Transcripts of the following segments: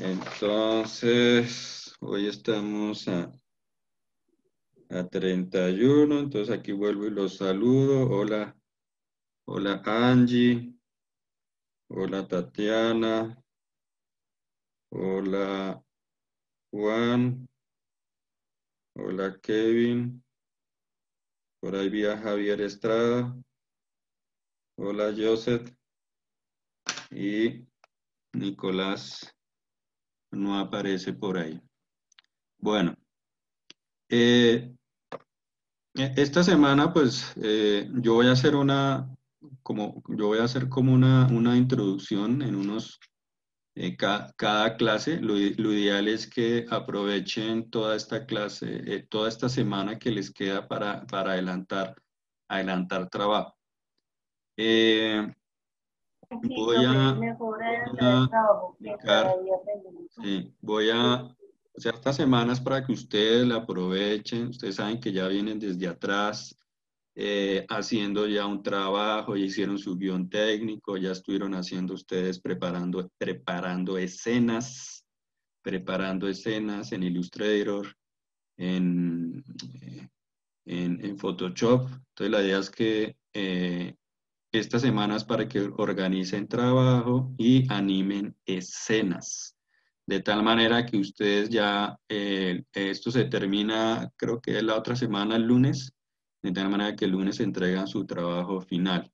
Entonces, hoy estamos a, a 31, entonces aquí vuelvo y los saludo. Hola, hola Angie, hola Tatiana, hola Juan, hola Kevin, por ahí vía Javier Estrada, hola Joseph y Nicolás no aparece por ahí. Bueno, eh, esta semana pues eh, yo voy a hacer una, como, yo voy a hacer como una, una introducción en unos, eh, cada clase. Lo, ideal es que aprovechen toda esta clase, toda esta semana que les queda para, para adelantar, adelantar trabajo. Voy a, voy a, o sea, estas semanas para que ustedes la aprovechen. Ustedes saben que ya vienen desde atrás eh, haciendo ya un trabajo, ya hicieron su guion técnico, ya estuvieron haciendo ustedes preparando, preparando escenas, preparando escenas en Illustrator, en, eh, en, Photoshop. Entonces la idea es que eh, estas semanas para que organicen trabajo y animen escenas. De tal manera que ustedes ya, eh, esto se termina, creo que es la otra semana, el lunes, de tal manera que el lunes entregan su trabajo final.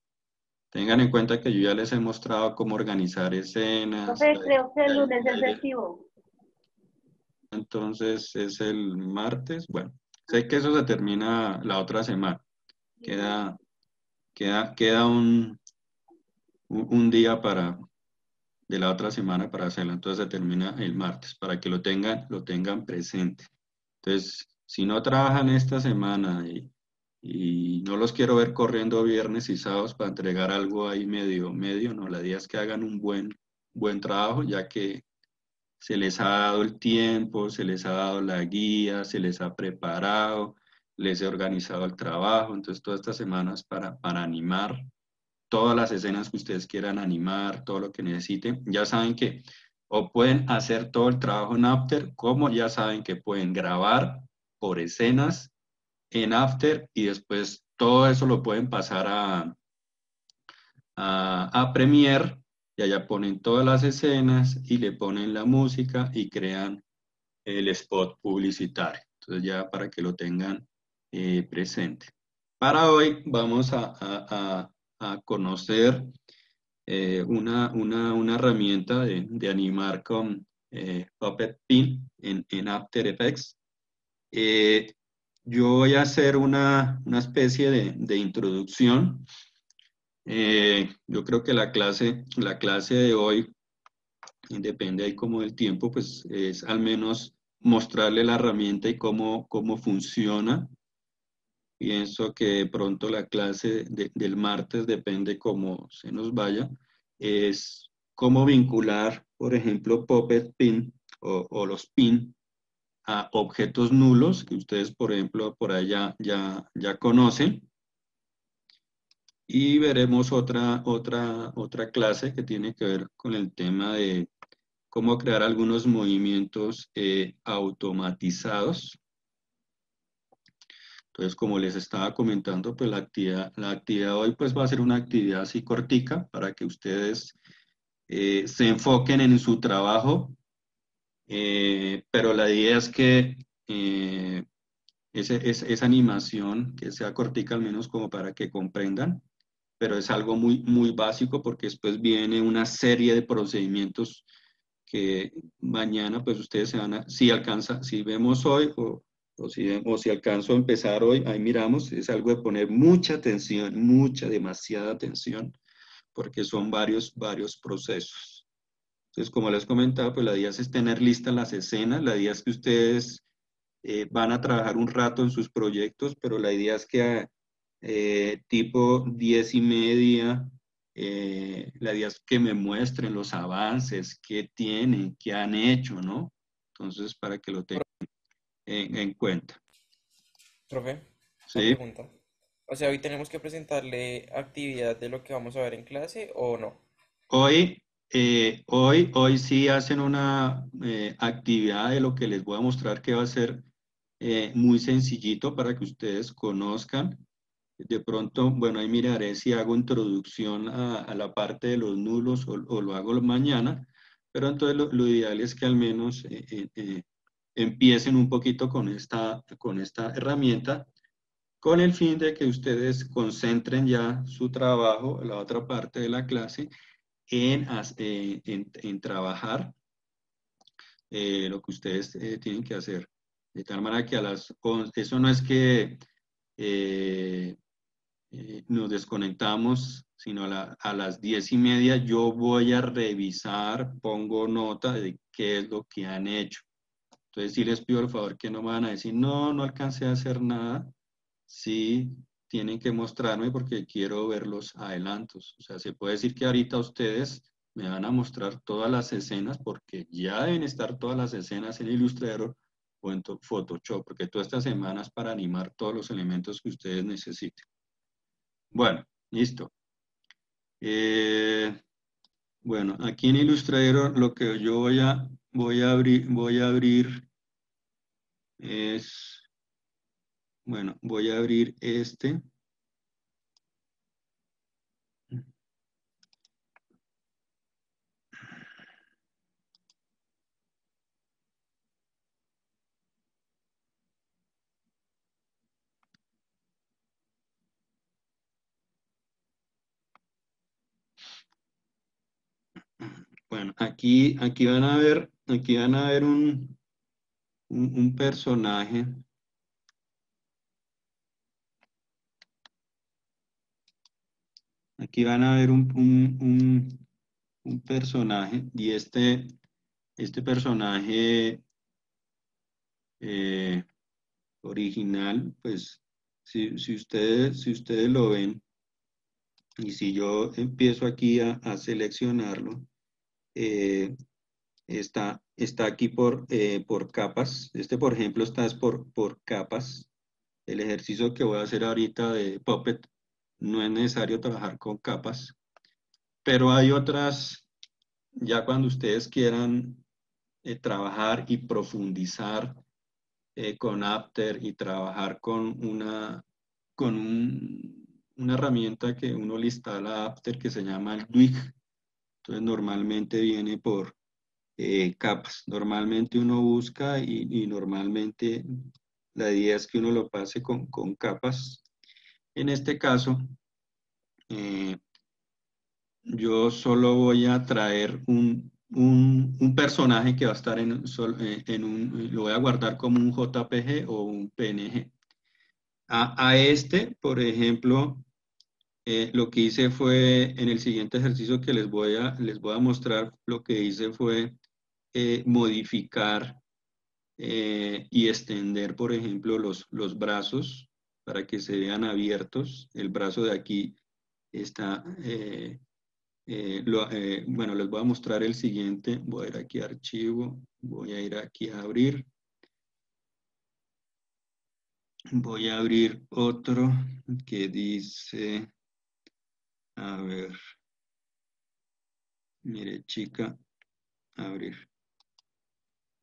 Tengan en cuenta que yo ya les he mostrado cómo organizar escenas. creo que el lunes es festivo. Entonces es el martes. Bueno, sé que eso se termina la otra semana. Queda Queda, queda un, un día para, de la otra semana para hacerlo. Entonces se termina el martes para que lo tengan, lo tengan presente. Entonces, si no trabajan esta semana y, y, no los quiero ver corriendo viernes y sábados para entregar algo ahí medio, medio, no, la idea es que hagan un buen, buen trabajo, ya que se les ha dado el tiempo, se les ha dado la guía, se les ha preparado, les he organizado el trabajo, entonces todas estas semanas para, para animar todas las escenas que ustedes quieran animar, todo lo que necesiten. Ya saben que o pueden hacer todo el trabajo en After, como ya saben que pueden grabar por escenas en After y después todo eso lo pueden pasar a, a, a Premiere y allá ponen todas las escenas y le ponen la música y crean el spot publicitario. Entonces ya para que lo tengan eh, presente. Para hoy vamos a, conocer eh, una, una, herramienta de, animar con eh, Puppet Pin en, After Effects. yo voy a hacer una, especie de, introducción. yo creo que la clase, la clase de hoy, depende ahí como del tiempo, pues es al menos mostrarle la herramienta y cómo, cómo funciona Pienso que pronto la clase del martes, depende cómo se nos vaya, es cómo vincular, por ejemplo, Puppet Pin o, los pin a objetos nulos que ustedes, por ejemplo, por allá ya, ya conocen. Y veremos otra, otra, otra clase que tiene que ver con el tema de cómo crear algunos movimientos eh, automatizados entonces, como les estaba comentando, pues la actividad, la hoy pues va a ser una actividad así cortica para que ustedes eh, se enfoquen en su trabajo, eh, pero la idea es que eh, esa animación que sea cortica al menos como para que comprendan, pero es algo muy, muy básico porque después viene una serie de procedimientos que mañana pues ustedes se van a, si alcanza, si vemos hoy o o si, alcanzo a empezar hoy, ahí miramos, es algo de poner mucha atención, mucha, demasiada atención, porque son varios, varios procesos. Entonces, como les comentaba, pues la idea es tener listas las escenas, la idea es que ustedes eh, van a trabajar un rato en sus proyectos, pero la idea es que eh, tipo diez y media, eh, la idea es que me muestren los avances, qué tienen, qué han hecho, ¿no? Entonces, para que lo tengan en, cuenta. Profe, sí. Pregunta. O sea, hoy tenemos que presentarle actividad de lo que vamos a ver en clase o no? Hoy, eh, hoy, hoy sí hacen una eh, actividad de lo que les voy a mostrar que va a ser eh, muy sencillito para que ustedes conozcan. De pronto, bueno, ahí miraré si hago introducción a, la parte de los nulos o, lo hago mañana, pero entonces lo, ideal es que al menos empiecen un poquito con esta, con esta herramienta con el fin de que ustedes concentren ya su trabajo, la otra parte de la clase, en, eh, en, trabajar eh, lo que ustedes eh, tienen que hacer. De tal manera que a las 11, eso no es que nos desconectamos, sino a, a, las diez y media yo voy a revisar, pongo nota de qué es lo que han hecho. Entonces sí les pido el favor que no me van a decir, no, no alcancé a hacer nada, sí tienen que mostrarme porque quiero ver los adelantos. O sea, se puede decir que ahorita ustedes me van a mostrar todas las escenas porque ya deben estar todas las escenas en Illustrator o en Photoshop, porque todas estas semanas para animar todos los elementos que ustedes necesiten. Bueno, listo. Eh, bueno, aquí en Illustrator lo que yo voy a, voy a abrir, voy a abrir es bueno, voy a abrir este. Bueno, aquí, aquí van a ver, aquí van a ver un, un, un personaje. Aquí van a ver un, personaje y este, este personaje eh, original, pues si, ustedes, si ustedes lo ven y si yo empiezo aquí a, seleccionarlo, eh, está, está aquí por, eh, por capas. Este, por ejemplo, está por, por capas. El ejercicio que voy a hacer ahorita de Puppet no es necesario trabajar con capas, pero hay otras, ya cuando ustedes quieran eh, trabajar y profundizar eh, con After y trabajar con una, con una herramienta que uno le instala a After que se llama el Dwig. Entonces normalmente viene por eh, capas. Normalmente uno busca y, normalmente la idea es que uno lo pase con, con capas en este caso, eh, yo solo voy a traer un, personaje que va a estar en, eh, en, un, lo voy a guardar como un JPG o un PNG. A, este, por ejemplo, lo que hice fue, en el siguiente ejercicio que les voy a, les voy a mostrar, lo que hice fue modificar y extender, por ejemplo, los, los brazos para que se vean abiertos. El brazo de aquí está, eh, eh, eh, bueno, les voy a mostrar el siguiente. Voy a ir aquí a archivo, voy a ir aquí a abrir. Voy a abrir otro que dice, a ver, mire chica, abrir.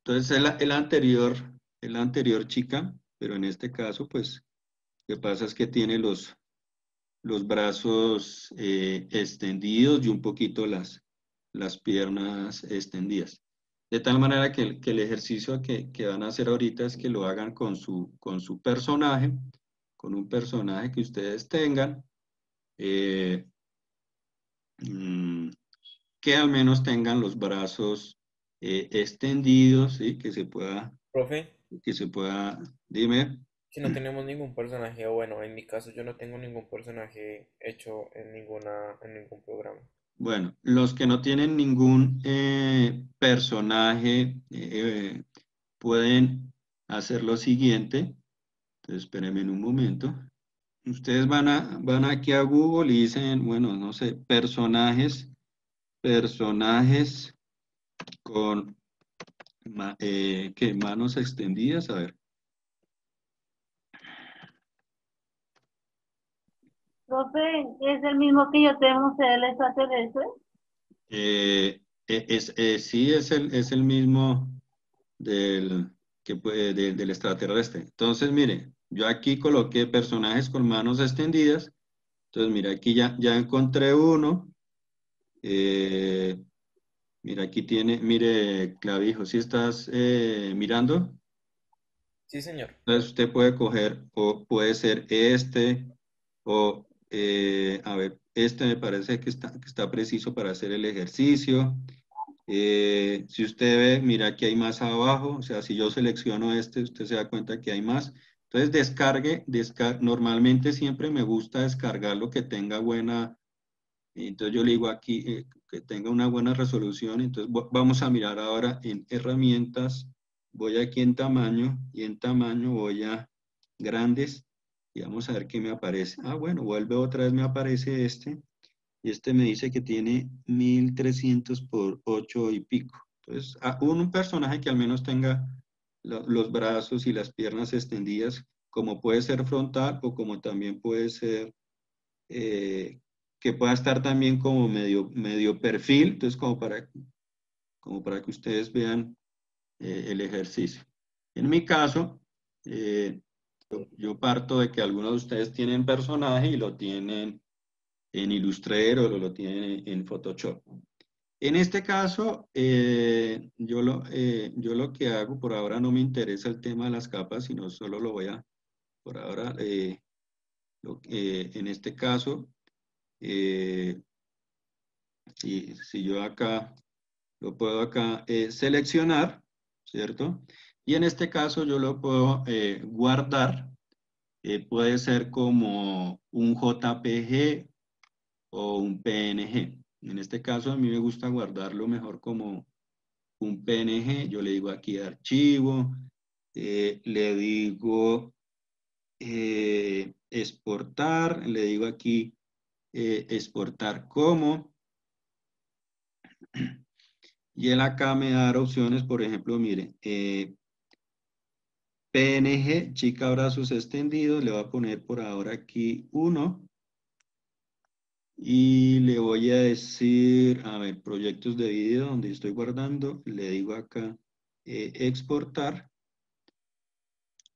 Entonces el, anterior, el anterior chica, pero en este caso pues lo que pasa es que tiene los, los brazos eh, extendidos y un poquito las, las piernas extendidas. De tal manera que, el ejercicio que, van a hacer ahorita es que lo hagan con su, con su personaje, con un personaje que ustedes tengan, eh, mm, que al menos tengan los brazos eh, extendidos, ¿sí? que se pueda... Profe. Que se pueda, dime. Si no tenemos ningún personaje, bueno, en mi caso yo no tengo ningún personaje hecho en, ninguna, en ningún programa. Bueno, los que no tienen ningún eh, personaje eh, pueden hacer lo siguiente. Entonces, espérenme un momento. Ustedes van, a, van aquí a Google y dicen, bueno, no sé, personajes, personajes con eh, ¿qué? manos extendidas, a ver. Profe, ¿es el mismo que yo tengo el extraterrestre? Eh, Eh, es, eh, sí, es el, es el mismo del, que puede, de- del extraterrestre. Entonces, mire, yo aquí coloqué personajes con manos extendidas. Entonces, mira, aquí ya, ya encontré uno. Eh, mira, aquí tiene, mire, clavijo, si estás eh, mirando, Sí, señor. entonces usted puede coger, o puede ser este, o, eh, a ver, este me parece que está, que está preciso para hacer el ejercicio. Eh, si usted ve, mira que hay más abajo, o sea, si yo selecciono este, usted se da cuenta que hay más. Entonces descargue, descar normalmente siempre me gusta descargar lo que tenga buena, entonces yo le digo aquí eh, que tenga una buena resolución, entonces vamos a mirar ahora en herramientas, voy aquí en tamaño y en tamaño voy a grandes y vamos a ver qué me aparece. Ah, bueno, vuelve otra vez, me aparece este. Y este me dice que tiene 1300 por 8 y pico. Entonces, a- un, personaje que al menos tenga lo- los brazos y las piernas extendidas, como puede ser frontal o como también puede ser, eh, que pueda estar también como medio, medio perfil, entonces como para, como para que ustedes vean eh, el ejercicio. En mi caso, eh, yo, parto de que algunos de ustedes tienen personaje y lo tienen en Illustrator o lo tienen en Photoshop. En este caso, eh, yo, lo, yo lo que hago, por ahora no me interesa el tema de las capas, sino solo lo voy a, por ahora, en este caso, eh, si, si yo acá lo puedo acá eh, seleccionar, ¿cierto? Y en este caso yo lo puedo eh, guardar, puede ser como un JPG o un PNG. En este caso a mí me gusta guardarlo mejor como un PNG. Yo le digo aquí archivo, le digo exportar, le digo aquí eh, exportar como. Y él acá me da opciones, por ejemplo, mire, eh, PNG, chica brazos extendidos, le voy a poner por ahora aquí uno. Y le voy a decir, a ver, proyectos de video donde estoy guardando, le digo acá eh, exportar.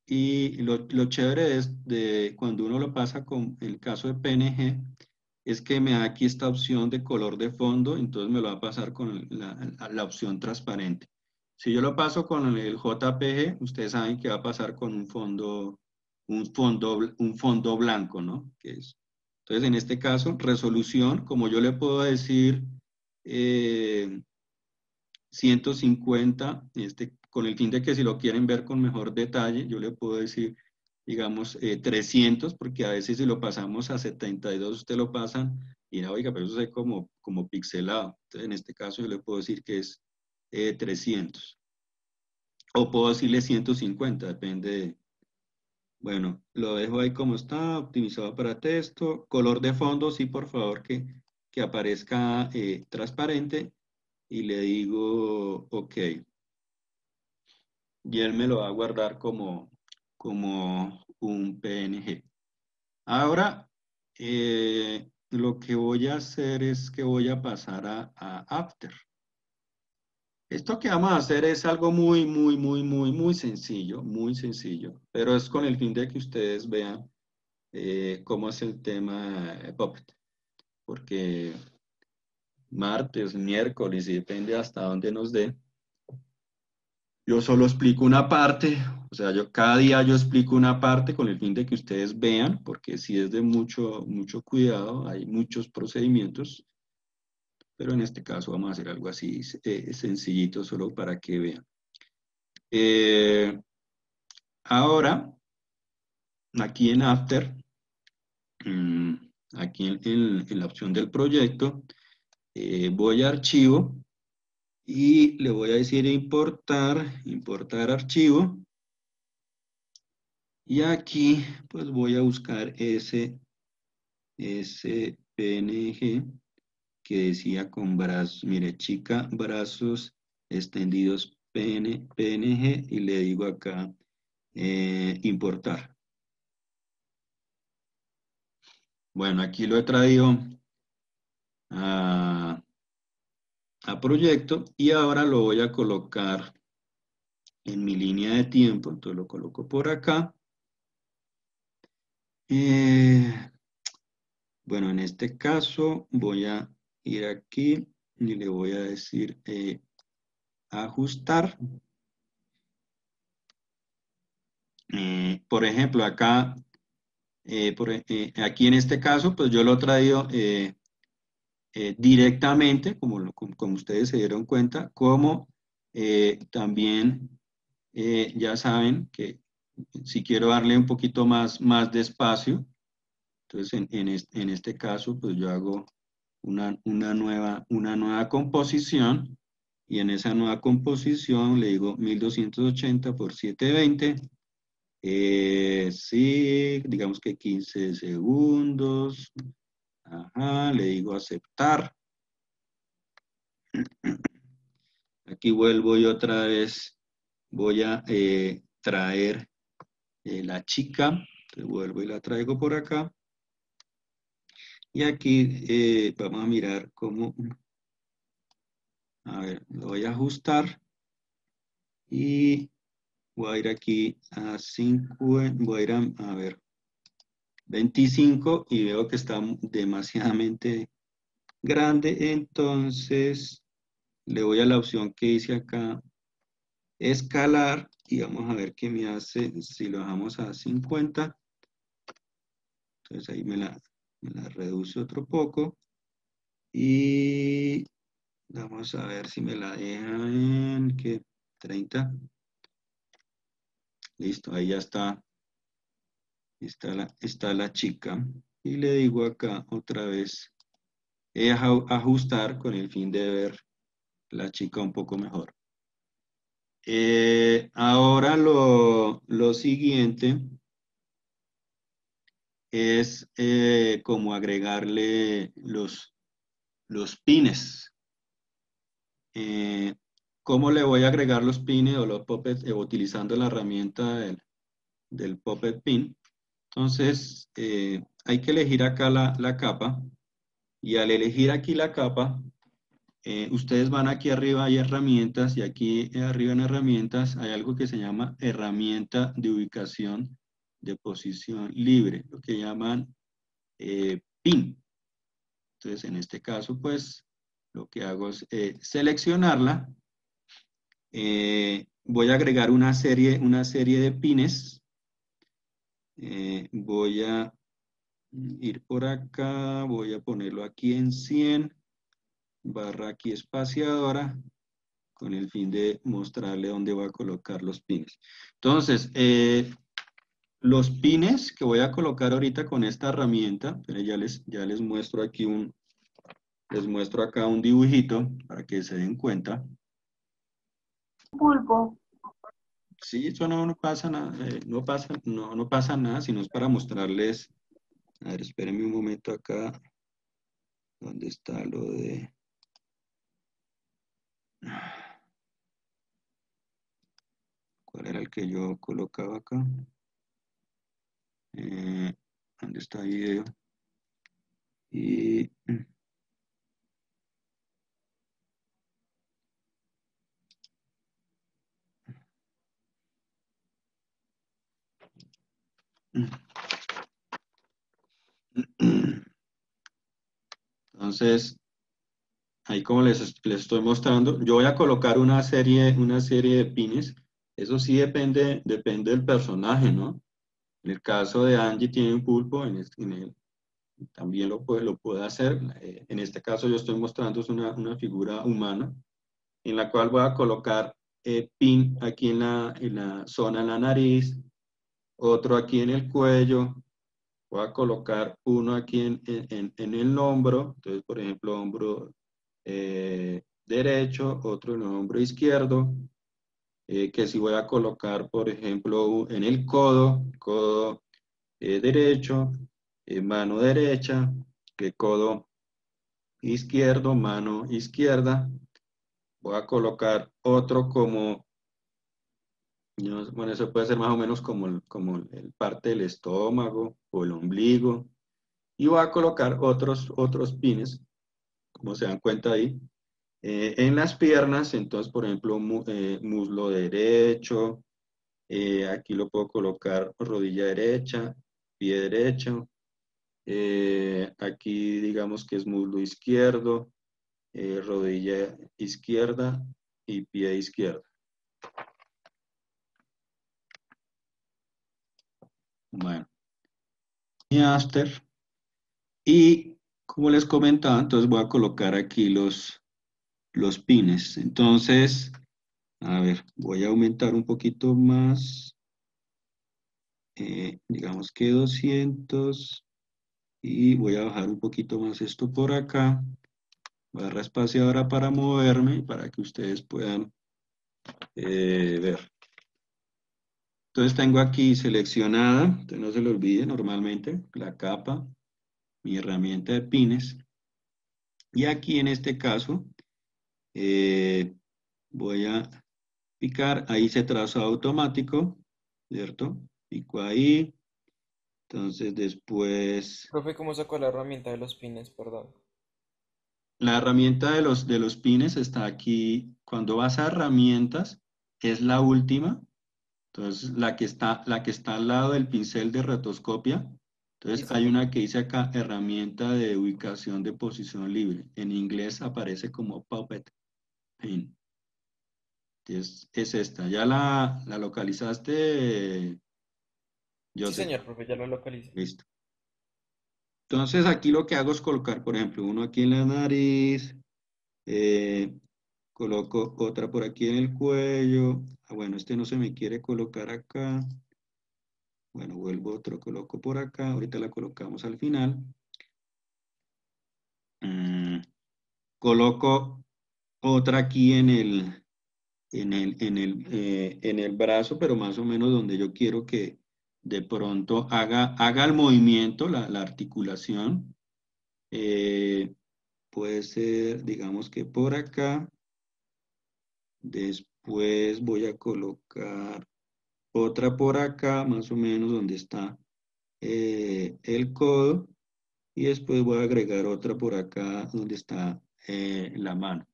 Y lo, lo chévere es de cuando uno lo pasa con el caso de PNG, es que me da aquí esta opción de color de fondo, entonces me lo va a pasar con la, opción transparente. Si yo lo paso con el JPG, ustedes saben que va a pasar con un fondo, un fondo, un fondo blanco, ¿no? Que es, entonces, en este caso, resolución, como yo le puedo decir eh, 150, este, con el fin de que si lo quieren ver con mejor detalle, yo le puedo decir, digamos, eh, 300, porque a veces si lo pasamos a 72, usted lo pasan y no, oiga, pero eso es como, como pixelado. Entonces, en este caso yo le puedo decir que es eh, 300. O puedo decirle 150, depende de, bueno, lo dejo ahí como está, optimizado para texto. Color de fondo, sí, por favor, que, que aparezca eh, transparente. Y le digo, ok. Y él me lo va a guardar como, como un PNG. Ahora, eh, lo que voy a hacer es que voy a pasar a, a After. Esto que vamos a hacer es algo muy, muy, muy, muy, muy sencillo, muy sencillo, pero es con el fin de que ustedes vean eh, cómo es el tema Puppet, porque martes, miércoles, y depende hasta dónde nos dé, yo solo explico una parte, o sea, yo cada día yo explico una parte con el fin de que ustedes vean, porque si es de mucho, mucho cuidado, hay muchos procedimientos, pero en este caso vamos a hacer algo así eh, sencillito solo para que vean. Eh, ahora, aquí en After, mmm, aquí en, la opción del proyecto, eh, voy a archivo y le voy a decir importar, importar archivo. Y aquí pues voy a buscar ese, ese PNG que decía con brazos, mire, chica, brazos extendidos PN, PNG y le digo acá eh, importar. Bueno, aquí lo he traído a, a proyecto y ahora lo voy a colocar en mi línea de tiempo, entonces lo coloco por acá. Eh, bueno, en este caso voy a ir aquí y le voy a decir eh, ajustar. Eh, por ejemplo, acá, por, aquí en este caso, pues yo lo he traído directamente, como, como, ustedes se dieron cuenta, como también ya saben que si quiero darle un poquito más, más de espacio, entonces en, este, caso pues yo hago una, nueva, una nueva composición y en esa nueva composición le digo 1280 por 720, eh, sí, digamos que 15 segundos, ajá, le digo aceptar. Aquí vuelvo y otra vez voy a eh, traer eh, la chica, vuelvo y la traigo por acá. Y aquí eh, vamos a mirar cómo, a ver, lo voy a ajustar y voy a ir aquí a 5, voy a ir a, ver, 25 y veo que está demasiadamente grande, entonces le voy a la opción que dice acá, escalar, y vamos a ver qué me hace si lo dejamos a 50. Entonces ahí me la, reduce otro poco. Y vamos a ver si me la deja en ¿qué? 30. Listo, ahí ya está. Está la, está la chica. Y le digo acá otra vez, ajustar con el fin de ver la chica un poco mejor. Eh, ahora lo, siguiente es eh, como agregarle los, los pines. Eh, ¿Cómo le voy a agregar los pines o los puppets utilizando la herramienta del, del puppet pin? Entonces, hay que elegir acá la, la capa y al elegir aquí la capa, eh, ustedes van aquí arriba, hay herramientas, y aquí arriba en herramientas hay algo que se llama herramienta de ubicación de posición libre, lo que llaman eh, PIN. Entonces, en este caso, pues, lo que hago es eh, seleccionarla. voy a agregar una serie, una serie de pines. Voy a ir por acá, voy a ponerlo aquí en 100 barra aquí espaciadora con el fin de mostrarle dónde voy a colocar los pines. Entonces, eh, los pines que voy a colocar ahorita con esta herramienta, pero ya les, ya les muestro aquí un, les muestro acá un dibujito para que se den cuenta. Pulpo. Sí, eso no, pasa nada, eh, no pasa, no, no pasa nada, sino es para mostrarles, a ver, espérenme un momento acá, ¿dónde está lo de... ¿Cuál era el que yo colocaba acá? Eh, ¿Dónde está el video? Y... Entonces, ahí como les, les, estoy mostrando, yo voy a colocar una serie, una serie de pines. Eso sí depende, depende del personaje, ¿no? En el caso de Angie tiene un pulpo, en, el, también lo puede, lo puede hacer. Eh, en este caso yo estoy mostrando una, una figura humana, en la cual voy a colocar eh, pin aquí en la, en la zona de la nariz, otro aquí en el cuello, voy a colocar uno aquí en, en, el hombro, entonces por ejemplo hombro eh, derecho, otro en el hombro izquierdo, eh, que si voy a colocar, por ejemplo, en el codo, codo eh, derecho, mano derecha, que codo izquierdo, mano izquierda. Voy a colocar otro como, bueno, eso puede ser más o menos como, como el parte del estómago o el ombligo. Y voy a colocar otros, otros pines como se dan cuenta ahí, Eh, en las piernas, entonces, por ejemplo, eh, muslo derecho, eh, aquí lo puedo colocar rodilla derecha, pie derecho, aquí digamos que es muslo izquierdo, rodilla izquierda y pie izquierdo. Bueno. Y after. Y como les comentaba, entonces voy a colocar aquí los, los pines. Entonces, a ver, voy a aumentar un poquito más. Eh, digamos que 200. Y voy a bajar un poquito más esto por acá. Barra espaciadora para moverme, para que ustedes puedan eh, ver. Entonces tengo aquí seleccionada, entonces no se lo olvide normalmente, la capa, mi herramienta de pines. Y aquí en este caso eh, voy a picar, ahí se trazo automático, ¿cierto? Pico ahí. Entonces después... Profe, ¿cómo sacó la herramienta de los pines? Perdón. La herramienta de los, de los pines está aquí. Cuando vas a herramientas, es la última entonces, la que está, la que está al lado del pincel de rotoscopia, entonces hay una que dice acá, herramienta de ubicación de posición libre. En inglés aparece como puppet pin. Es, es esta. ¿Ya la, la localizaste? Yo sí, señor, profe, ya lo localicé. Listo. Entonces aquí lo que hago es colocar, por ejemplo, uno aquí en la nariz, eh, Coloco otra por aquí en el cuello. Ah, bueno, este no se me quiere colocar acá. Bueno, vuelvo otro, coloco por acá. Ahorita la colocamos al final. Mm, coloco otra aquí en el, en el, en el, eh, en el brazo, pero más o menos donde yo quiero que de pronto haga, haga el movimiento, la, articulación. Eh, puede ser, digamos que por acá. Después voy a colocar otra por acá, más o menos donde está eh, el codo. Y después voy a agregar otra por acá donde está eh, la mano.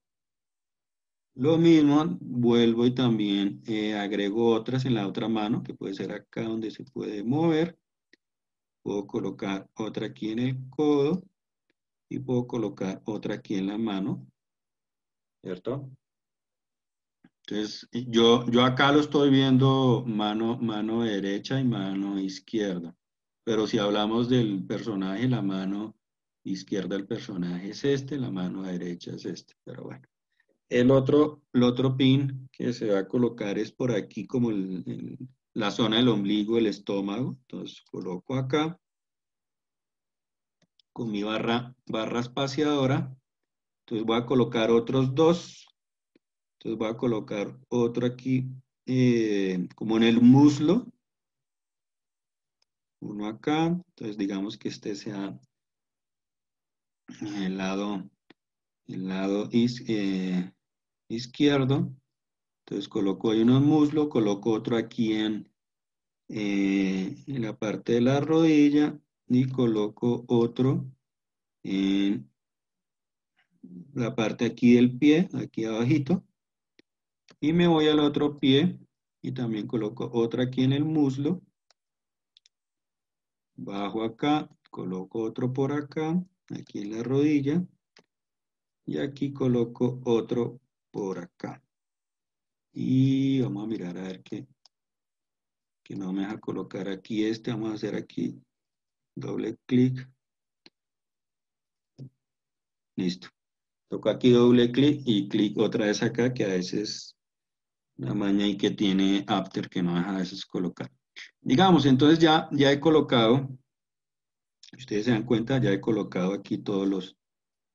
Lo mismo, vuelvo y también eh, agrego otras en la otra mano, que puede ser acá donde se puede mover. Puedo colocar otra aquí en el codo y puedo colocar otra aquí en la mano, ¿cierto? Entonces, yo, yo acá lo estoy viendo mano, mano derecha y mano izquierda. Pero si hablamos del personaje, la mano izquierda del personaje es este, la mano derecha es este. Pero bueno. El otro, el otro pin que se va a colocar es por aquí como la zona del ombligo, el estómago. Entonces coloco acá con mi barra, barra espaciadora. Entonces voy a colocar otros dos entonces voy a colocar otro aquí, eh, como en el muslo. Uno acá. Entonces digamos que este sea el lado, el lado eh, izquierdo. Entonces coloco ahí uno en muslo, coloco otro aquí en, eh, en la parte de la rodilla y coloco otro en la parte aquí del pie, aquí abajito. Y me voy al otro pie y también coloco otra aquí en el muslo. Bajo acá, coloco otro por acá, aquí en la rodilla. Y aquí coloco otro por acá. Y vamos a mirar a ver qué, que no me deja colocar aquí este. Vamos a hacer aquí doble clic. Listo. Toco aquí doble clic y clic otra vez acá, que a veces la maña y que tiene after que no deja a veces colocar. Digamos, entonces ya, ya he colocado, ustedes se dan cuenta, ya he colocado aquí todos los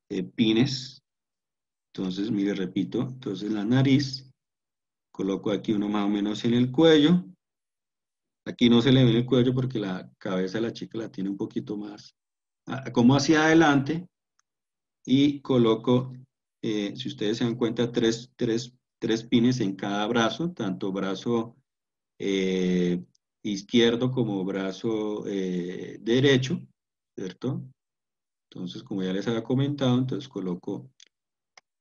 eh, pines. Entonces, mire, repito, entonces la nariz, coloco aquí uno más o menos en el cuello. Aquí no se le ve el cuello porque la cabeza de la chica la tiene un poquito más, como hacia adelante. Y coloco, eh, si ustedes se dan cuenta, tres, tres tres pines en cada brazo, tanto brazo eh, izquierdo como brazo eh, derecho, ¿cierto? Entonces, como ya les había comentado, entonces coloco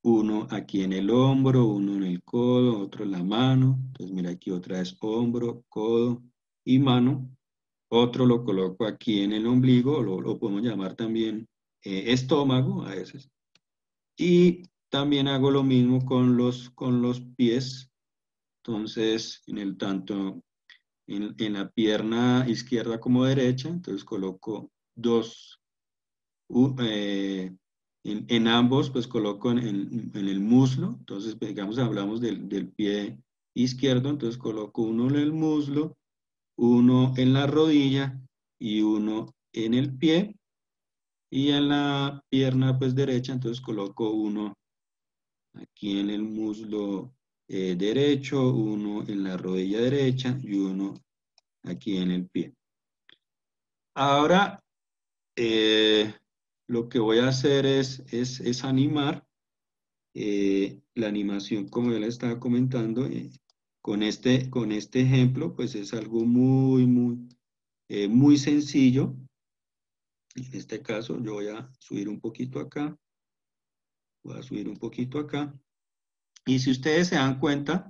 uno aquí en el hombro, uno en el codo, otro en la mano. Entonces, mira aquí otra vez hombro, codo y mano. Otro lo coloco aquí en el ombligo, lo, lo podemos llamar también eh, estómago a veces. Y también hago lo mismo con los, con los pies. Entonces, en el tanto en, la pierna izquierda como derecha, entonces coloco dos, eh, en, ambos pues coloco en, el muslo, entonces digamos hablamos del, del pie izquierdo, entonces coloco uno en el muslo, uno en la rodilla y uno en el pie. Y en la pierna pues derecha, entonces coloco uno aquí en el muslo eh, derecho, uno en la rodilla derecha y uno aquí en el pie. Ahora, eh, lo que voy a hacer es, es, animar eh, la animación, como ya le estaba comentando, con, este, con este ejemplo, pues es algo muy, muy, muy sencillo. En este caso, yo voy a subir un poquito acá. Voy a subir un poquito acá. Y si ustedes se dan cuenta,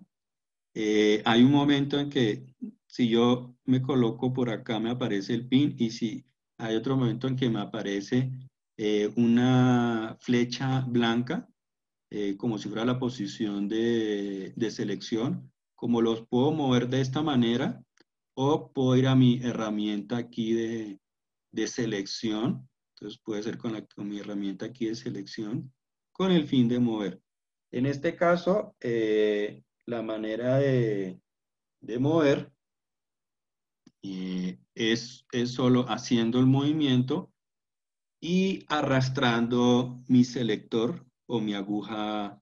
eh, hay un momento en que si yo me coloco por acá me aparece el pin y si hay otro momento en que me aparece eh, una flecha blanca, eh, como si fuera la posición de, selección, como los puedo mover de esta manera o puedo ir a mi herramienta aquí de, selección, entonces puede ser con, la, con mi herramienta aquí de selección, con el fin de mover. En este caso, eh, la manera de, mover eh, es, es, solo haciendo el movimiento y arrastrando mi selector o mi aguja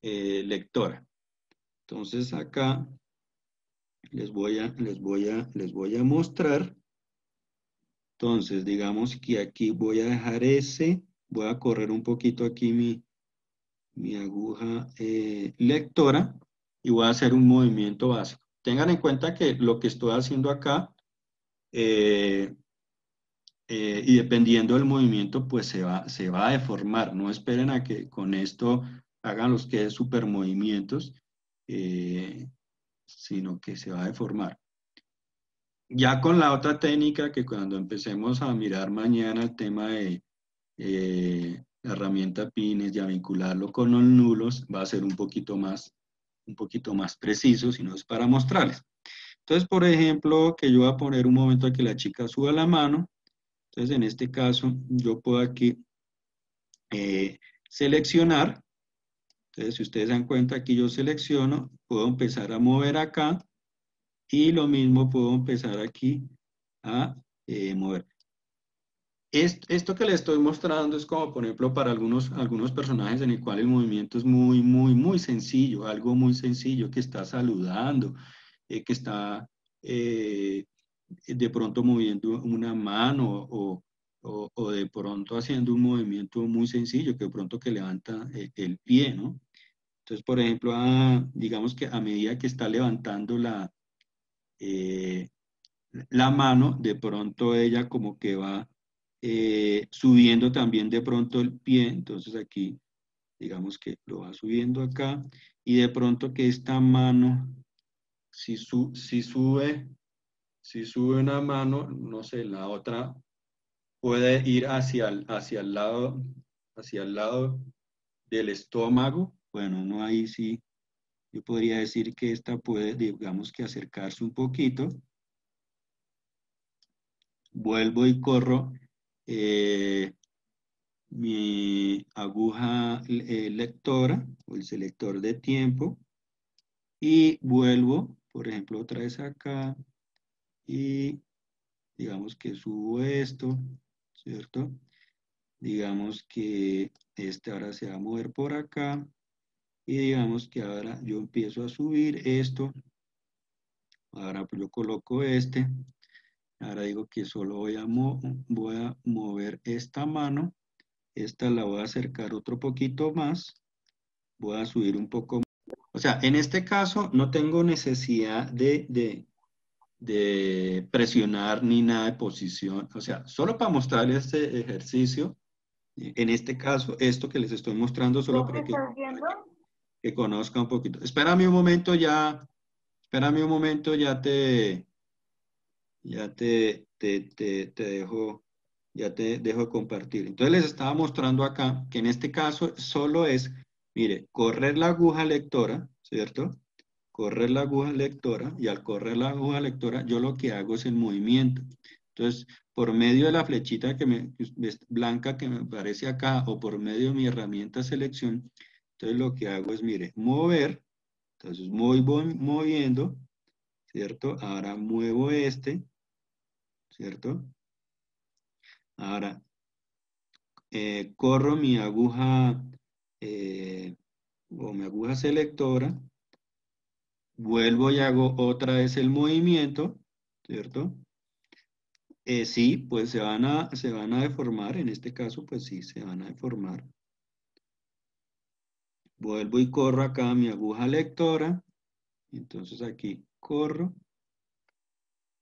eh, lectora. Entonces acá les voy, a, les, voy a, les voy a mostrar. Entonces, digamos que aquí voy a dejar ese, voy a correr un poquito aquí mi, mi aguja eh, lectora y voy a hacer un movimiento básico. Tengan en cuenta que lo que estoy haciendo acá eh, eh, y dependiendo del movimiento pues se va, se va a deformar. No esperen a que con esto hagan los que super movimientos, sino que se va a deformar. Ya con la otra técnica que cuando empecemos a mirar mañana el tema de la herramienta pines y a vincularlo con los nulos va a ser un poquito más, un poquito más preciso, si no es para mostrarles. Entonces, por ejemplo, que yo voy a poner un momento a que la chica suba la mano. Entonces, en este caso, yo puedo aquí eh, seleccionar. Entonces, si ustedes dan cuenta, aquí yo selecciono, puedo empezar a mover acá y lo mismo puedo empezar aquí a eh, mover. Esto que le estoy mostrando es como, por ejemplo, para algunos, algunos personajes en el cual el movimiento es muy, muy, muy sencillo, algo muy sencillo, que está saludando, eh, que está eh, de pronto moviendo una mano o, o, de pronto haciendo un movimiento muy sencillo, que de pronto que levanta eh, el, pie, ¿no? Entonces, por ejemplo, digamos que a medida que está levantando la, la mano, de pronto ella como que va eh, subiendo también de pronto el pie, entonces aquí digamos que lo va subiendo acá, y de pronto que esta mano, si, si sube, si sube una mano, no sé, la otra puede ir hacia el, hacia el lado, hacia el lado del estómago, bueno, no ahí sí, yo podría decir que esta puede, digamos que acercarse un poquito, vuelvo y corro eh, mi aguja eh, lectora o el selector de tiempo y vuelvo, por ejemplo, otra vez acá y digamos que subo esto, ¿cierto? Digamos que este ahora se va a mover por acá y digamos que ahora yo empiezo a subir esto. Ahora yo coloco este Ahora digo que solo voy a, voy a mover esta mano. Esta la voy a acercar otro poquito más. Voy a subir un poco más. O sea, en este caso no tengo necesidad de, de, de presionar ni nada de posición. O sea, solo para mostrar este ejercicio, En este caso, esto que les estoy mostrando solo ¿Lo que para que, que conozca un poquito. Espérame un momento ya, espérame un momento, ya te, ya te, te, te, te dejo, ya te dejo compartir. Entonces les estaba mostrando acá que en este caso solo es, mire, correr la aguja lectora, ¿cierto? Correr la aguja lectora y al correr la aguja lectora yo lo que hago es el movimiento. Entonces, por medio de la flechita que me, blanca que me aparece acá o por medio de mi herramienta selección, entonces lo que hago es, mire, mover, entonces voy, voy moviendo, ¿cierto? Ahora muevo este, ¿cierto? Ahora, eh, corro mi aguja eh, o mi aguja selectora, vuelvo y hago otra vez el movimiento, ¿cierto? Eh, sí, pues se van, a, se van a deformar, en este caso pues sí, se van a deformar. Vuelvo y corro acá mi aguja lectora, entonces aquí corro,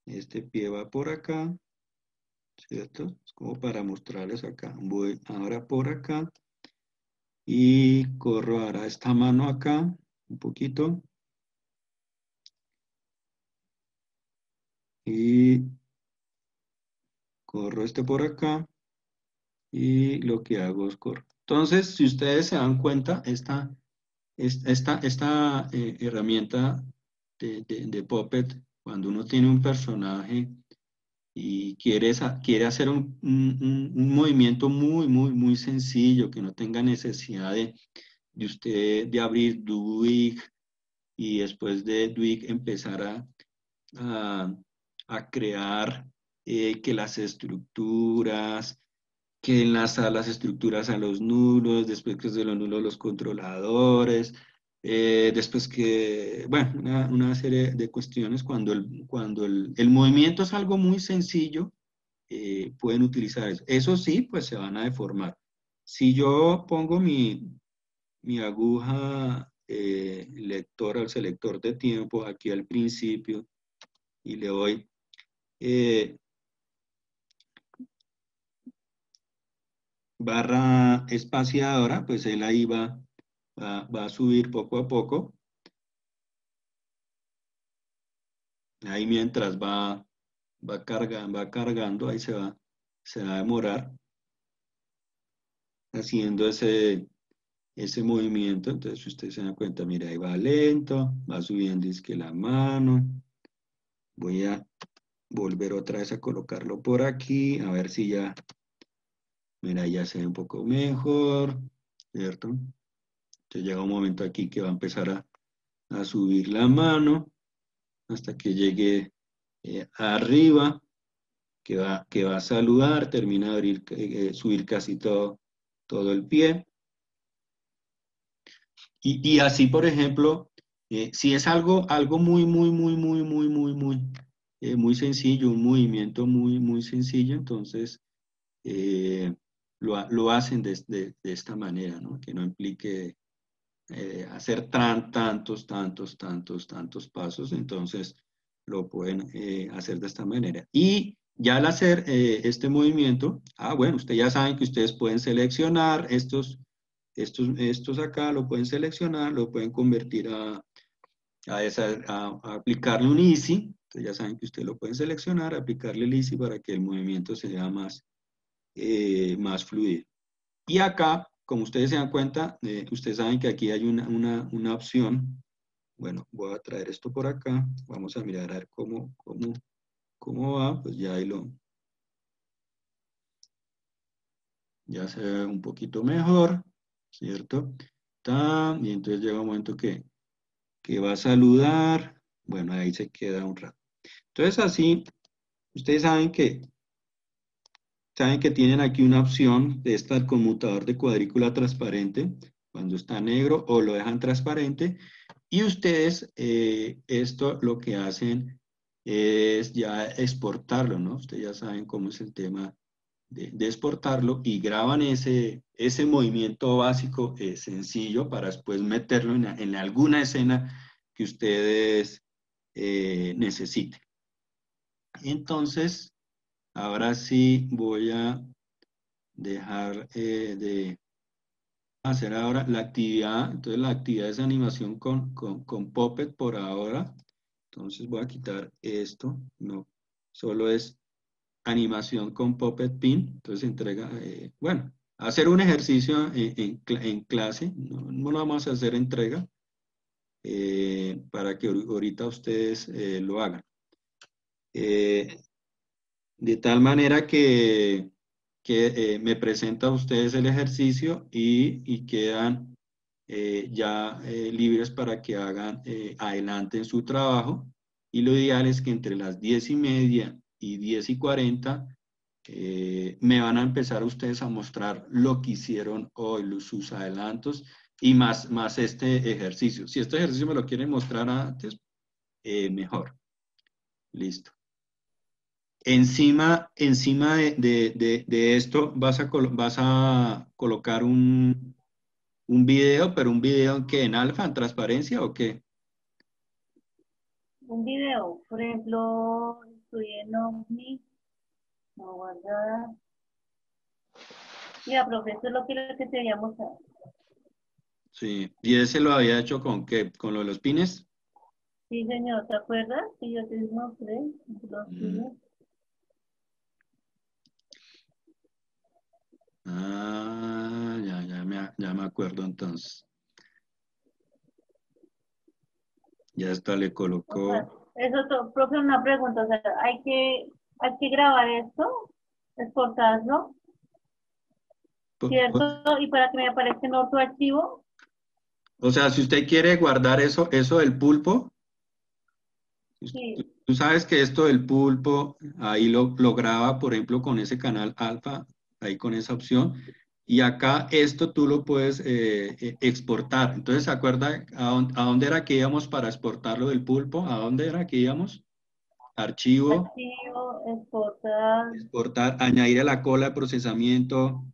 este pie va por acá, ¿cierto? Es como para mostrarles acá. Voy ahora por acá y corro ahora esta mano acá, un poquito. Y corro este por acá y lo que hago es corro. Entonces, si ustedes se dan cuenta, esta, esta, esta eh, herramienta de, de, Puppet, cuando uno tiene un personaje y quiere, quiere hacer un, un, movimiento muy, muy, muy sencillo, que no tenga necesidad de, de usted de abrir Duig y después de Duig empezar a, a, a crear eh, que las estructuras, que enlaza las estructuras a los nulos, después que de los nulos los controladores, eh, después que, bueno, una, serie de cuestiones, cuando el, cuando el, el movimiento es algo muy sencillo, eh, pueden utilizar eso. Eso sí, pues se van a deformar. Si yo pongo mi, mi aguja lectora, el selector de tiempo aquí al principio, y le doy barra espaciadora, pues él ahí va, va, a subir poco a poco. Ahí mientras va, va, cargando, va cargando, ahí se va, se va a demorar haciendo ese, ese movimiento. Entonces, usted se da cuenta, mira, ahí va lento, va subiendo es que la mano. Voy a volver otra vez a colocarlo por aquí, a ver si ya Mira, ya se ve un poco mejor, ¿cierto? Entonces llega un momento aquí que va a empezar a, subir la mano hasta que llegue eh, arriba, que va, que va a saludar, termina de abrir, eh, subir casi todo, todo el pie. Y, así, por ejemplo, eh, si es algo, algo muy, muy, muy, muy, muy, muy, muy, muy sencillo, un movimiento muy, muy sencillo, entonces lo, hacen de, esta manera, ¿no? que no implique eh, hacer tan, tantos, tantos, tantos, tantos pasos, entonces lo pueden eh, hacer de esta manera. Y ya al hacer eh, este movimiento, ah, bueno, ustedes ya saben que ustedes pueden seleccionar estos, estos, estos acá, lo pueden seleccionar, lo pueden convertir a, a, aplicarle un easy, entonces ya saben que ustedes lo pueden seleccionar, aplicarle el easy para que el movimiento sea más, más fluido. Y acá, como ustedes se dan cuenta, eh, ustedes saben que aquí hay una, una, opción. Bueno, voy a traer esto por acá. Vamos a mirar a ver cómo, cómo, cómo va. Pues ya ahí lo... Ya se ve un poquito mejor, ¿cierto? y entonces llega un momento que, que va a saludar. Bueno, ahí se queda un rato. Entonces así, ustedes saben que Saben que tienen aquí una opción de esta conmutador de cuadrícula transparente, cuando está negro o lo dejan transparente. Y ustedes eh, esto lo que hacen es ya exportarlo, ¿no? Ustedes ya saben cómo es el tema de, exportarlo y graban ese, ese movimiento básico eh, sencillo para después meterlo en, alguna escena que ustedes eh, necesiten. Entonces, Ahora sí voy a dejar eh, de hacer ahora la actividad. Entonces la actividad es animación con, con, con Puppet por ahora. Entonces voy a quitar esto. No, solo es animación con Puppet Pin. Entonces entrega, eh, bueno, hacer un ejercicio en, en, clase. No, lo vamos a hacer entrega eh, para que ahorita ustedes lo hagan. De tal manera que que eh, me presenta ustedes el ejercicio y, y quedan eh, ya eh, libres para que hagan adelante en su trabajo. Y lo ideal es que entre las 10 y media y 10 y 40 me van a empezar ustedes a mostrar lo que hicieron hoy, sus adelantos y más, más este ejercicio. Si este ejercicio me lo quieren mostrar antes, mejor. Listo. Encima, encima de, esto vas a, vas a colocar un, un video, pero un video que en alfa, en transparencia o qué? Un video, por ejemplo, estoy en OVNI, no guardada. Mira, profesor, lo que, que te había mostrado. Sí, y ese lo había hecho con qué, con lo de los pines. Sí, señor, ¿te acuerdas? Sí, yo te mostré los mm. pines. Ah, ya, ya me, ya me acuerdo entonces. Ya está, le colocó. Eso, profe, una pregunta. O sea, hay que, hay que grabar esto, exportarlo, ¿cierto? Y para que me aparezca en otro archivo. O sea, si usted quiere guardar eso, eso del pulpo, sí. tú sabes que esto del pulpo, ahí lo, lo graba, por ejemplo, con ese canal alfa ahí con esa opción. Y acá esto tú lo puedes eh, eh, exportar. Entonces, ¿se acuerda a dónde, era que íbamos para exportarlo del pulpo? ¿A dónde era que íbamos? Archivo. Archivo, exportar. Exportar, añadir a la cola de procesamiento.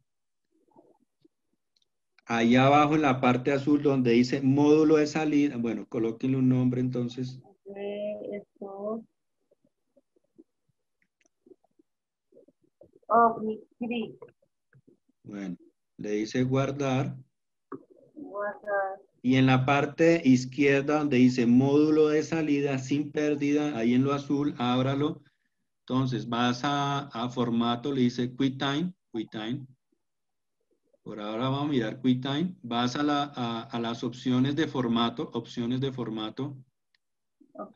Ahí abajo en la parte azul donde dice módulo de salida. Bueno, colóquenle un nombre entonces. Esto. Bueno, le dice guardar. Guardar. Y en la parte izquierda donde dice módulo de salida sin pérdida, ahí en lo azul, ábralo. Entonces vas a, formato, le dice QuickTime, QuickTime. Por ahora vamos a mirar QuickTime. Vas a, las opciones de formato, opciones de formato.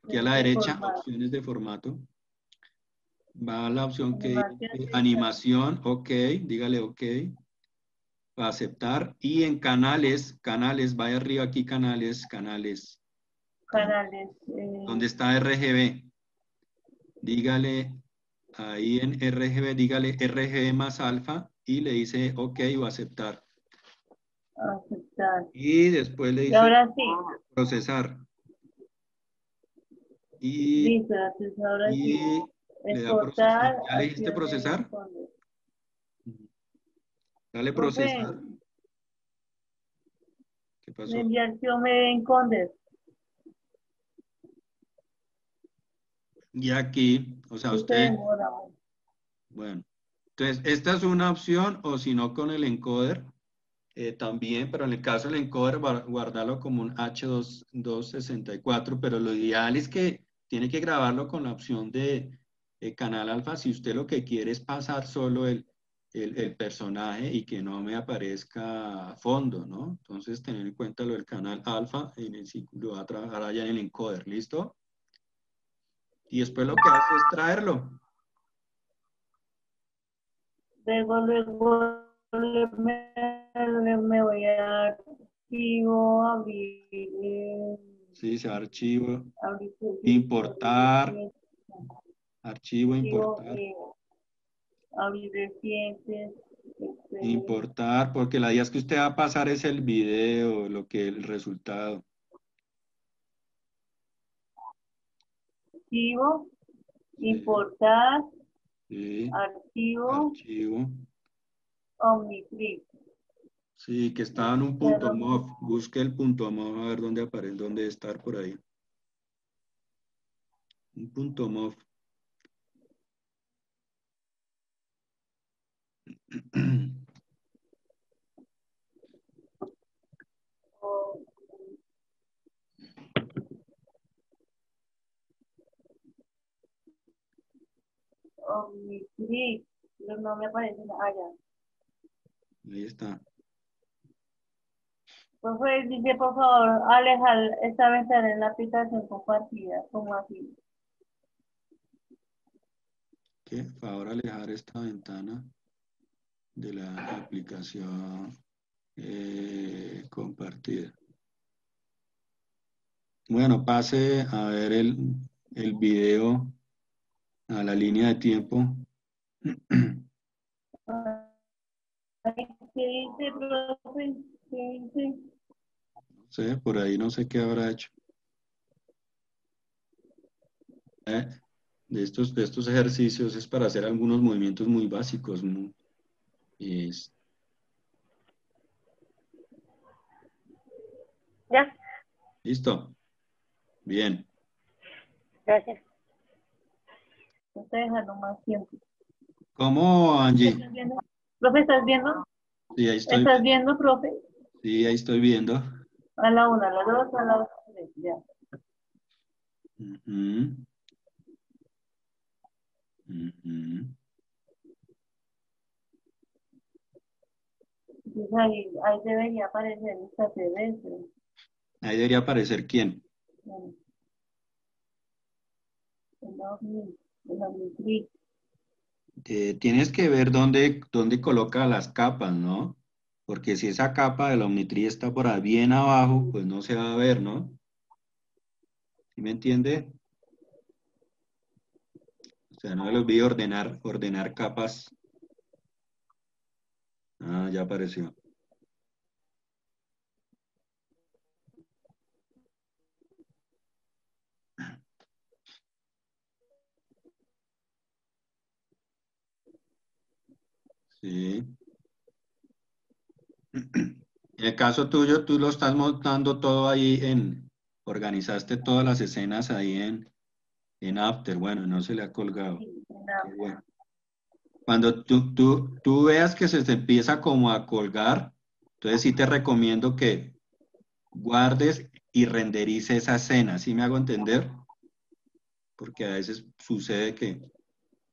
Aquí a la derecha, opciones de formato. Va a la opción que dice animación, ok, dígale ok. Va a aceptar. Y en canales, canales, vaya arriba aquí, canales, canales. Canales. Eh. ¿Dónde está RGB? Dígale ahí en RGB, dígale RGB más alfa y le dice ok o aceptar. Aceptar. Y después le dice ahora sí. procesar. Y, ahora y sí. ¿Ya le dijiste procesar? Dale procesar. ¿Qué pasó? me encondes. Y aquí, o sea, usted... Bueno, entonces, esta es una opción, o si no, con el encoder eh, también, pero en el caso del encoder, guardarlo como un H264, pero lo ideal es que tiene que grabarlo con la opción de el canal alfa si usted lo que quiere es pasar solo el, el, personaje y que no me aparezca fondo, ¿no? Entonces, tener en cuenta lo del canal alfa, en el va a trabajar allá en el encoder, ¿listo? Y después lo que hace es traerlo. Luego, luego, me, voy a archivo, abrir. Sí, se archivo. Importar. Archivo, importar. abrir recientes. Este, importar, porque la idea es que usted va a pasar es el video, lo que el resultado. Archivo, importar, sí. archivo, archivo. Omnitrix. Sí, que estaba en un punto MOV. Busque el punto MOV a ver dónde aparece, dónde estar por ahí. Un punto MOV. O- Omnitrix, pero no me aparece nada allá. Ahí está. Profe, dice por favor alejar esta ventana en la aplicación compartida, como así. Que favor alejar esta ventana de la aplicación eh, compartida. Bueno, pase a ver el, el video a la línea de tiempo. ¿Qué dice, profe? No sé, por ahí no sé qué habrá hecho. Eh, de estos, de estos ejercicios es para hacer algunos movimientos muy básicos. Es- Ya, ¿Listo? Bien. gracias. No te dejaron más tiempo. ¿Cómo, Angie? ¿Estás viendo? Profe, ¿estás viendo? Sí, ahí estoy, ¿Estás viendo, profe? sí, ahí estoy viendo. A la una, a la dos, a la tres, ya. Ahí, ahí debería aparecer extraterrestre. Ahí debería aparecer quién. Bueno. El ovni, el omnitrix. Eh, tienes que ver dónde, dónde coloca las capas, ¿no? Porque si esa capa del Omnitri está por ahí bien abajo, pues no se va a ver, ¿no? ¿Sí me entiende? O sea, no me olvide ordenar, ordenar capas. Ah, ya apareció. Sí. En el caso tuyo, tú lo estás montando todo ahí en, organizaste todas las escenas ahí en, en After. Bueno, no se le ha colgado. Bueno. Cuando tú, tú, tú veas que se te empieza como a colgar, entonces sí te recomiendo que guardes y renderice esa escena, ¿sí me hago entender? Porque a veces sucede que,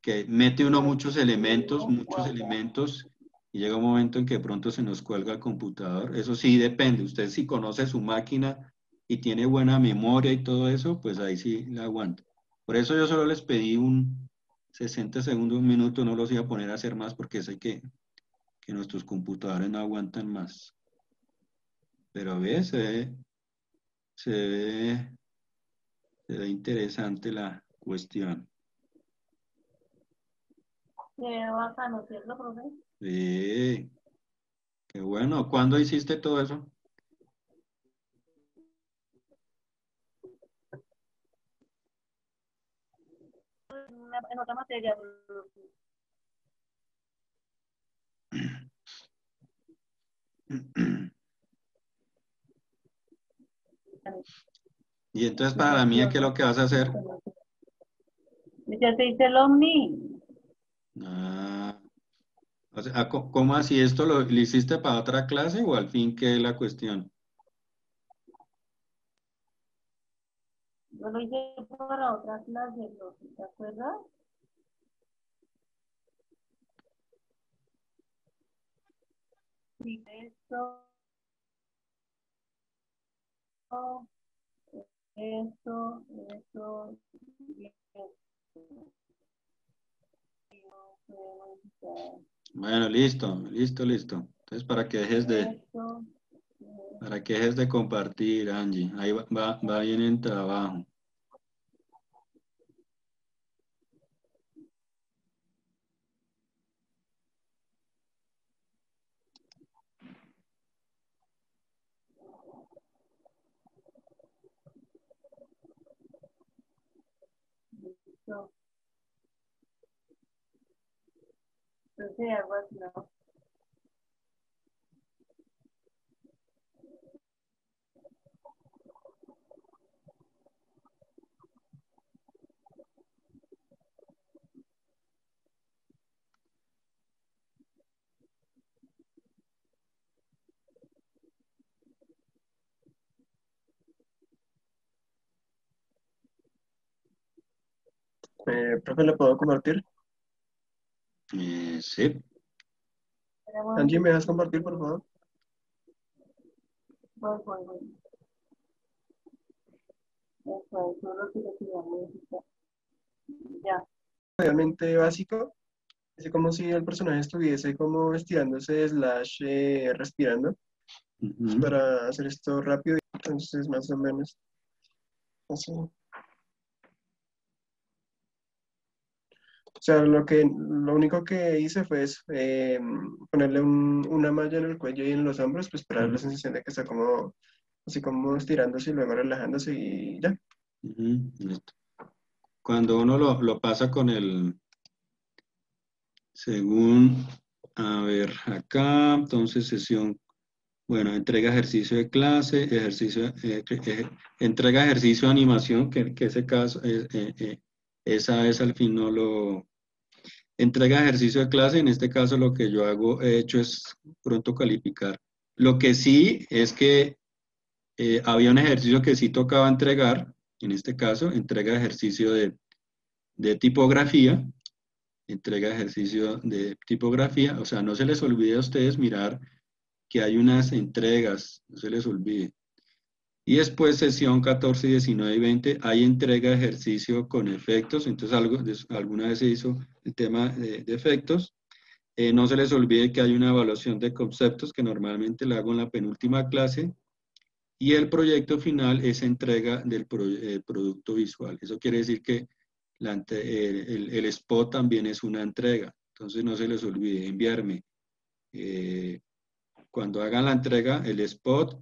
que mete uno muchos elementos, muchos elementos, y llega un momento en que pronto se nos cuelga el computador. Eso sí depende, usted si conoce su máquina y tiene buena memoria y todo eso, pues ahí sí la aguanta. Por eso yo solo les pedí un 60 segundos, un minuto, no los iba a poner a hacer más porque sé que, que nuestros computadores no aguantan más. Pero a veces se ve, se ve, se ve interesante la cuestión. Qué bacano, ¿cierto, profe? Sí, qué bueno. ¿Cuándo hiciste todo eso? En, una- en otra materia. Y entonces para mí, ¿qué es lo que vas a hacer? Ya se dice el Omni. Ah, o sea, ¿co- ¿cómo así? ¿Esto lo, lo hiciste para otra clase o al fin qué es la cuestión? Yo lo hice para otra clase, ¿te acuerdas? Esto. Esto, esto, esto. Bueno, listo, listo, listo. Entonces para que dejes de, esto, para que dejes de compartir, Angie. Ahí va, va, va bien en trabajo. Entonces, algo ¿no? Eh, profe, ¿le puedo compartir? Eh, sí. Angie, ¿me dejas compartir, por favor? Voy, voy, voy. Eso, es lo que. Ya. Realmente básico. Es como si el personaje estuviese como estirándose, slash, eh, respirando. Para hacer esto rápido, entonces más o menos así. Sea, lo que, lo único que hice fue eh, ponerle un- una malla en el cuello y en los hombros, pues para dar la sensación de que está como, así como estirándose y luego relajándose y ya. Ujú, listo. Cuando uno lo, lo pasa con el, según, a ver, acá, entonces sesión, bueno, entrega ejercicio de clase, ejercicio, eh, eh, entrega ejercicio de animación, que, que ese caso, eh, eh, eh, esa es al fin no lo, entrega ejercicio de clase, en este caso lo que yo hago, he hecho es pronto calificar. Lo que sí es que eh, había un ejercicio que sí tocaba entregar, en este caso, entrega ejercicio de, de tipografía, entrega ejercicio de tipografía, o sea, no se les olvide a ustedes mirar que hay unas entregas, no se les olvide. Y después, sesión 14, 19 y 20, hay entrega ejercicio con efectos, entonces algo, alguna vez se hizo el tema de, de efectos. Eh, no se les olvide que hay una evaluación de conceptos que normalmente la hago en la penúltima clase, y el proyecto final es entrega del eh, producto visual. Eso quiere decir que el, el spot también es una entrega. Entonces no se les olvide enviarme. eh, cuando hagan la entrega, el spot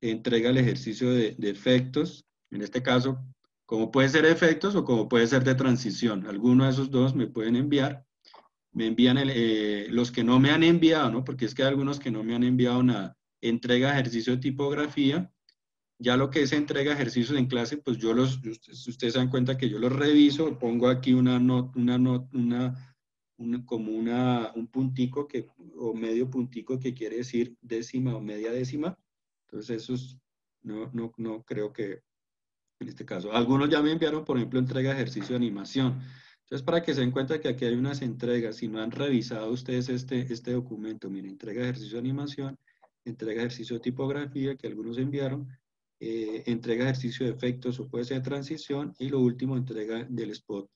entrega el ejercicio de, de efectos. En este caso, como puede ser efectos o como puede ser de transición. Alguno de esos dos me pueden enviar. Me envían eh, los que no me han enviado, ¿no? Porque es que hay algunos que no me han enviado nada entrega ejercicio de tipografía. Ya lo que es entrega ejercicios en clase, pues yo los, ustedes, se dan cuenta que yo los reviso, pongo aquí una nota, una not- una, una- como una, un puntico que, o medio puntico que quiere decir décima o media décima. Entonces esos no, no, no creo que en este caso. Algunos ya me enviaron, por ejemplo, entrega de ejercicio de animación. Entonces, para que se den cuenta que aquí hay unas entregas, si no han revisado ustedes este, este documento, miren, entrega de ejercicio de animación, entrega de ejercicio de tipografía, que algunos enviaron, eh, entrega de ejercicio de efectos o puede ser de transición, y lo último, entrega del spot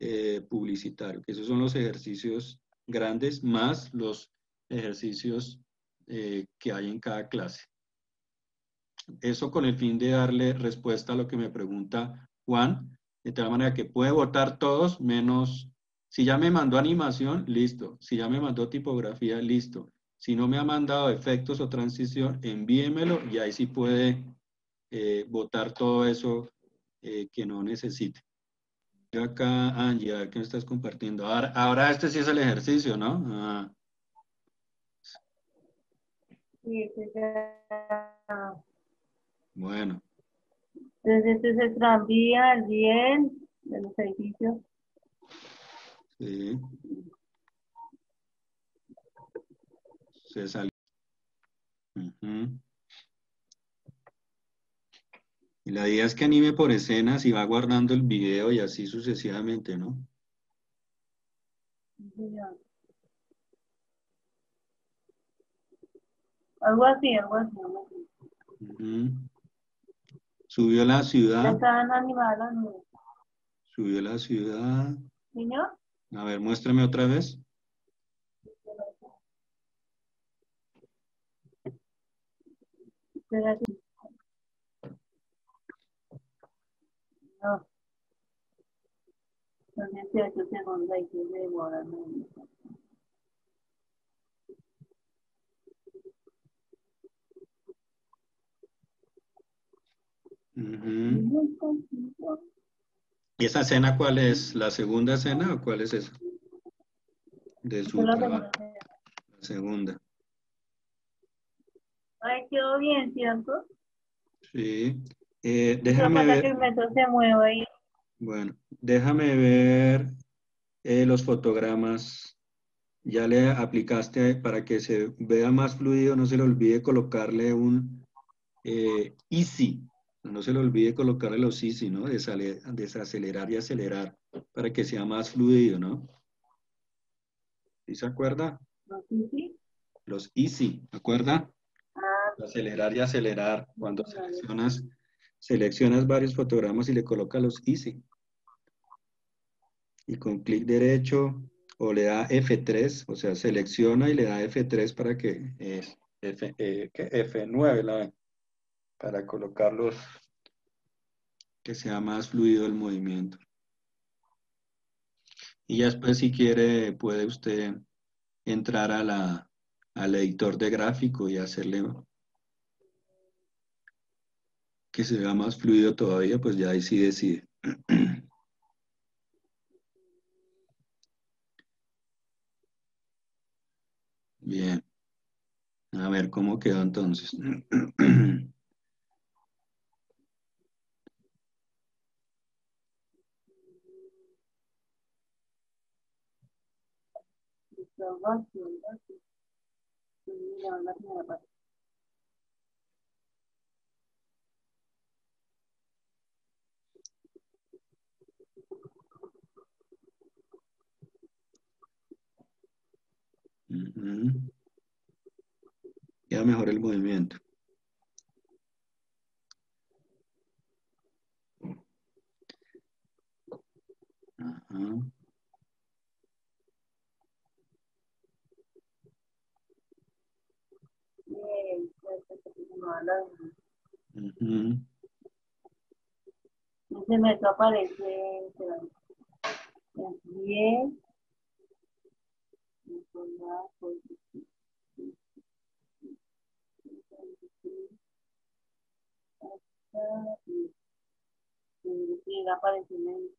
eh, publicitario, que esos son los ejercicios grandes más los ejercicios eh, que hay en cada clase. Eso con el fin de darle respuesta a lo que me pregunta Juan, de tal manera que puede votar todos menos, si ya me mandó animación, listo. Si ya me mandó tipografía, listo. Si no me ha mandado efectos o transición, envíemelo y ahí sí puede eh, votar todo eso eh, que no necesite. Yo acá, Angie, a ver qué me estás compartiendo. Ahora, este sí es el ejercicio, ¿no? Ah, Sí, ese ya. Bueno. Entonces, este es el tranvía, el bien de los edificios. Sí. Se salió. Ujú. Y la idea es que anime por escenas y va guardando el video y así sucesivamente, ¿no? Algo así, algo así. algo así. Ujú. Subió la ciudad, estaban animadas las nubes. subió la ciudad. Señor, A ver, muéstrame otra vez. No. Son 18 segundos, hay que demorar. Ujú. ¿Y esa escena cuál es? ¿La segunda escena o cuál es esa? De su la trabajo. La segunda. Ay, quedó bien, ¿cierto? Sí. Eh, déjame que que ver. metro se mueve ahí. Bueno, déjame ver eh, los fotogramas. Ya le aplicaste para que se vea más fluido, no se le olvide colocarle un eh, easy. No se le olvide colocarle los easy, ¿no? Desacelerar y acelerar. para que sea más fluido, ¿no? ¿Sí se acuerda? Los easy, ¿se acuerda? Ah, Acelerar y acelerar. Cuando seleccionas, seleccionas varios fotogramas y le colocas los easy. Y con clic derecho o le da F3, o sea, selecciona y le da F3 para que es F, eh, ¿qué? F9 la ve, para colocarlos que sea más fluido el movimiento. Y ya después si quiere puede usted entrar a la, al editor de gráfico y hacerle que se vea más fluido todavía, pues ya ahí sí decide. Bien. A ver cómo quedó entonces. listo, dos, dos, dos. Sí, la- la primera Queda mejor el movimiento. Me va la- Ujú. Ese metro aparece espera, en 10. Y aparece en el.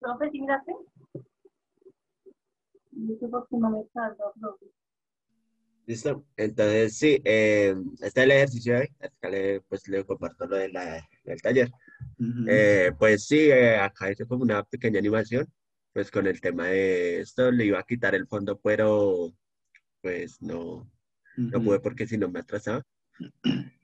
Profe, ¿sí miraste? Dice porque no me salgo, profe. Listo. Entonces, sí, eh, está el ejercicio ahí. Acá le, pues le comparto lo de la- del taller. Eh, pues sí, eh, acá hice como una pequeña animación, pues con el tema de esto, le iba a quitar el fondo, pero pues no, no Ujú. pude porque si no me atrasaba.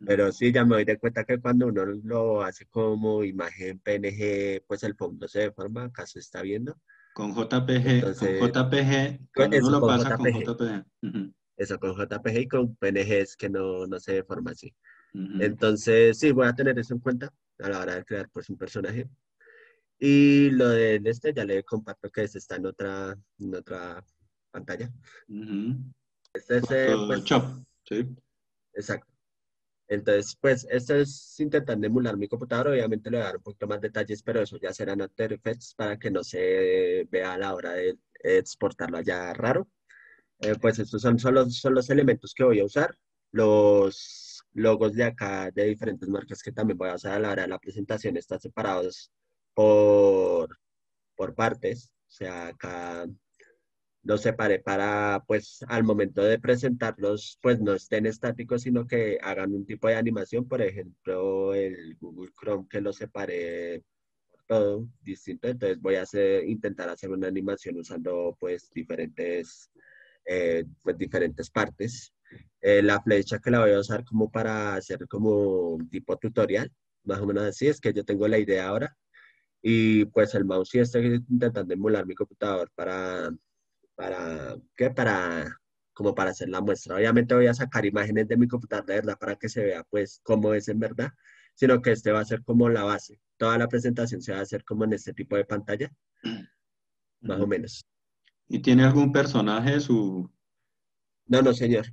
Pero sí, ya me doy de cuenta que cuando uno lo hace como imagen PNG, pues el fondo se deforma, acá se está viendo. Con JPG, Entonces, con JPG, cuando uno lo con pasa con JPG. Eso con JPG y con PNG es que no, no se deforma así. Entonces, sí, voy a tener eso en cuenta a la hora de crear pues un personaje. Y lo del este ya le comparto que está en otra, en otra pantalla. Este es, eh, pues, exacto. Entonces, pues, esto es intentando emular mi computador. Obviamente le voy a dar un poquito más detalles, pero eso ya serán After Effects para que no se vea a la hora de exportarlo allá raro. Eh, pues estos son, son, los, son los elementos que voy a usar. Los logos de acá de diferentes marcas que también voy a usar a la hora de la presentación están separados por, por partes. O sea, acá los separé para, pues, al momento de presentarlos, pues no estén estáticos, sino que hagan un tipo de animación. Por ejemplo, el Google Chrome que lo separé por todo distinto. Entonces voy a hacer, intentar hacer una animación usando, pues, diferentes, eh, pues, diferentes partes. Eh, la flecha que la voy a usar como para hacer como un tipo tutorial, más o menos así, es que yo tengo la idea ahora. Y pues el mouse sí estoy intentando emular mi computador para, para, ¿qué? Para, como para hacer la muestra. Obviamente voy a sacar imágenes de mi computador de verdad para que se vea pues cómo es en verdad. sino que este va a ser como la base. Toda la presentación se va a hacer como en este tipo de pantalla, más o menos. ¿Y tiene algún personaje su, No, no, señor.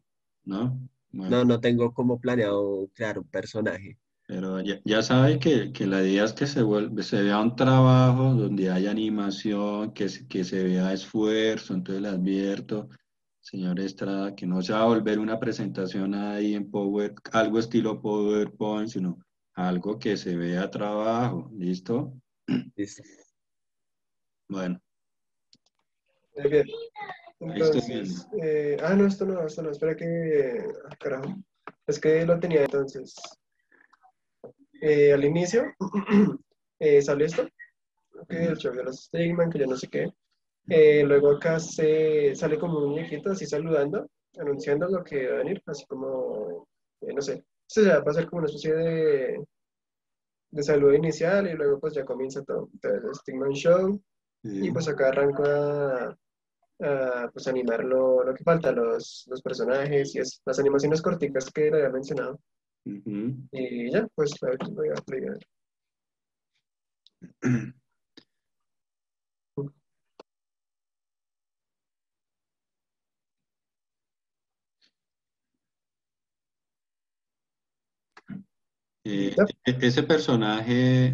no? Bueno, No, no tengo como planeado crear un personaje. Pero ya, ya sabe que, que la idea es que se vuelve, se vea un trabajo donde haya animación, que se, que se vea esfuerzo, entonces le advierto, señor Estrada, que no se va a volver una presentación ahí en Power, algo estilo PowerPoint, sino algo que se vea trabajo, ¿listo? Listo. Bueno, Muy bien. Entonces, eh, ah, no, esto no, esto no, espera que, ah, carajo, es que lo tenía entonces. Eh, al inicio eh, sale esto, que el los Stigman, que yo no sé qué. Eh, luego acá se sale como un muñequito así saludando, anunciando lo que va a venir, así como, eh, no sé, o sea, va a ser como una especie de, de saludo inicial y luego pues ya comienza todo. Entonces, Stigman Show, y eh, pues acá arranco a, a, pues animar lo, lo que falta, los, los personajes y es, las animaciones corticas que le había mencionado. Y ya, pues a ver, voy a ver. Eh, e- ese personaje,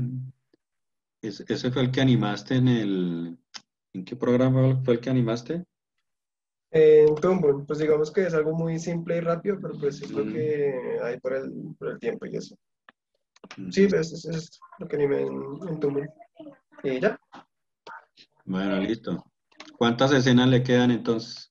ese, ese fue el que animaste en el, ¿en qué programa fue el que animaste? En Toonboom, pues digamos que es algo muy simple y rápido, pero pues es lo Mm. que hay por el, por el tiempo y eso. Sí, pues es, es lo que animé en, en Toonboom. Y ya, Bueno, listo. ¿Cuántas escenas le quedan entonces?